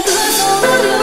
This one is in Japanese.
くそう